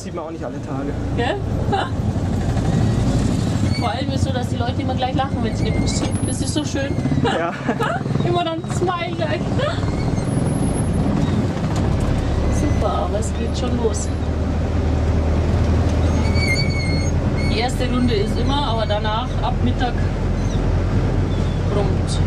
sieht man auch nicht alle Tage. Gell? Vor allem ist so, dass die Leute immer gleich lachen, wenn sie den Bus sehen. Das ist so schön. Ja. immer dann Smile gleich. Super, aber es geht schon los. Die erste Runde ist immer, aber danach ab Mittag brummt.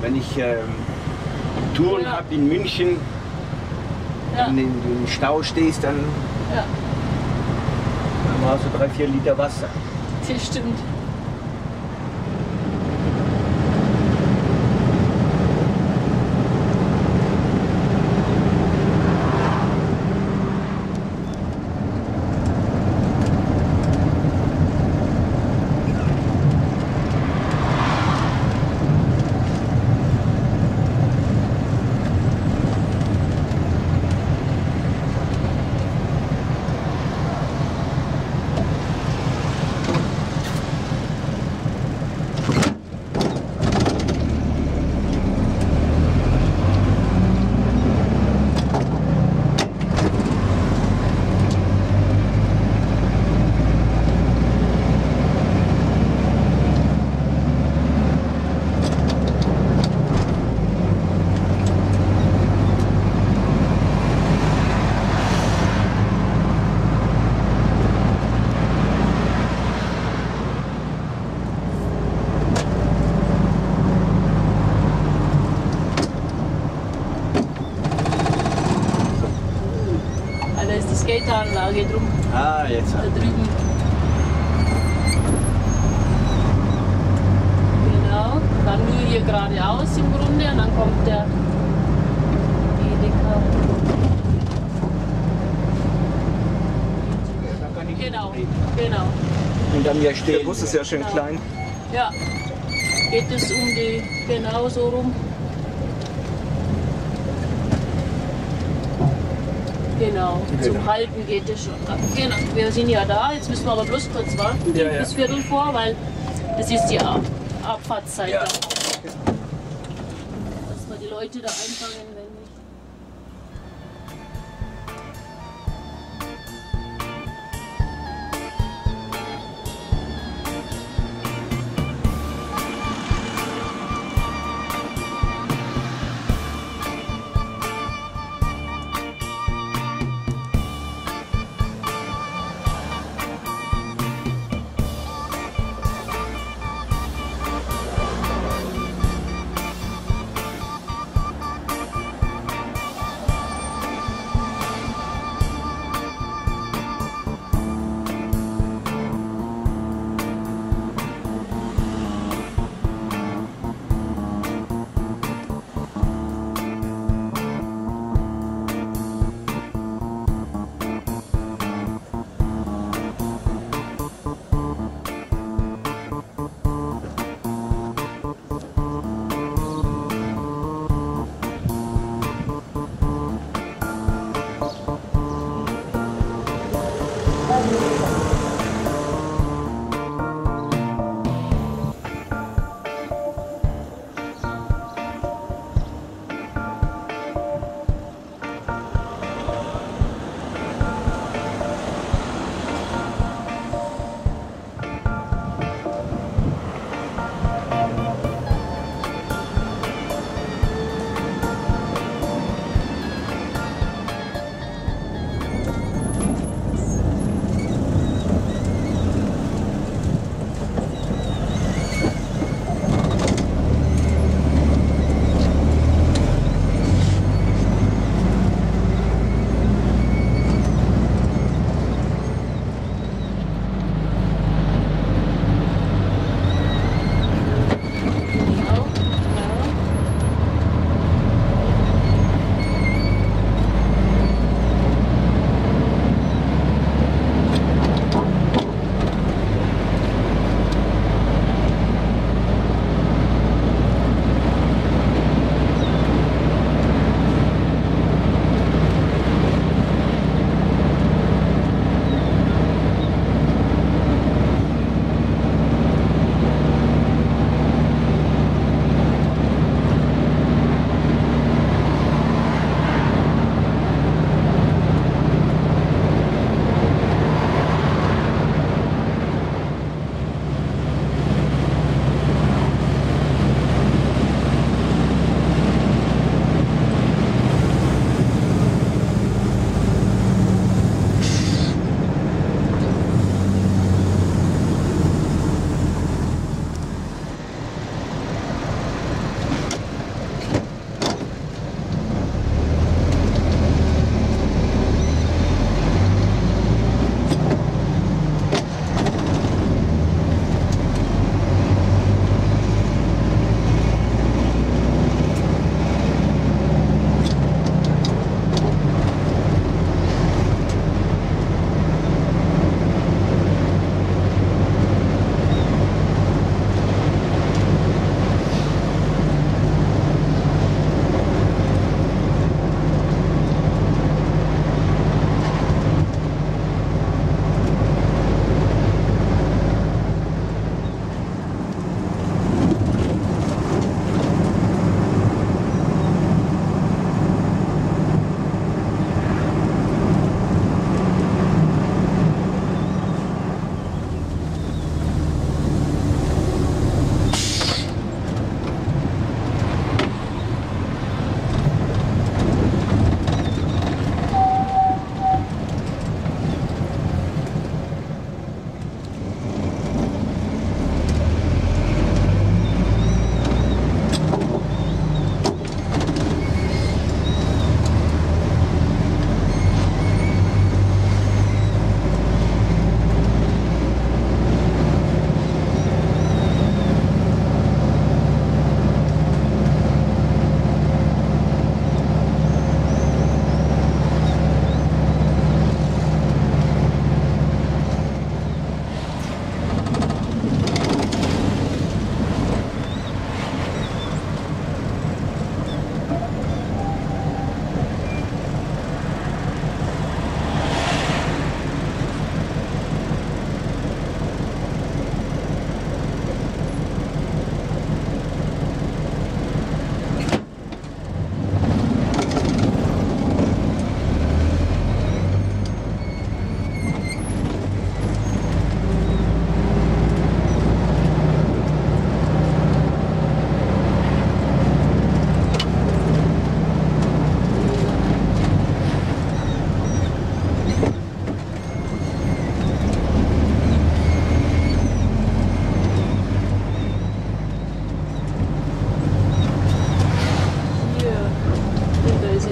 Wenn ich ähm, Touren Ja. habe in München, Ja, du im Stau stehst, dann, ja, dann brauchst du drei, vier Liter Wasser. das stimmt. Ah, da ist die Skateranlage drum, Ah, jetzt. da drüben. Genau, dann nur hier geradeaus im Grunde und dann kommt der Edeka. Da kann ich Genau, genau. Hier Der stehen. Bus ist ja schön klein. Ja, geht es um die, genau so rum. Genau, zum Genau. Halten geht es schon. Genau, wir sind ja da, jetzt müssen wir aber bloß kurz warten, Ja, ja. bis Viertel vor, weil das ist die Ab Abfahrtszeit. Ja. da. Dass wir die Leute da einfangen,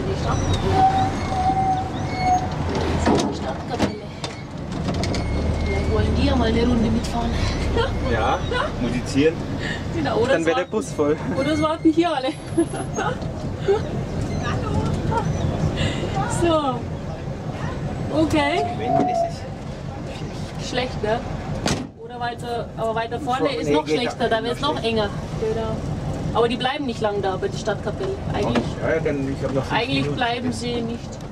wenn nicht. Stadtkapelle. Vielleicht wollen die ja mal eine Runde mitfahren. Ja, musizieren. Genau, oder Dann wäre der Bus voll. Oder es warten hier alle. so. Okay. Schlecht, ne? Oder weiter, aber weiter vorne Vor- ist noch schlechter, da wird es noch noch enger. Genau. Aber die bleiben nicht lang da bei der Stadtkapelle. Eigentlich, Ja, ja, ich noch eigentlich bleiben sie nicht.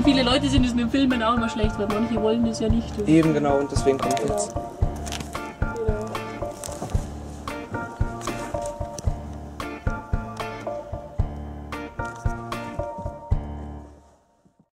Wenn viele Leute sind, ist mit Filmen auch immer schlecht, weil manche wollen das ja nicht. Eben genau, und deswegen kommt jetzt.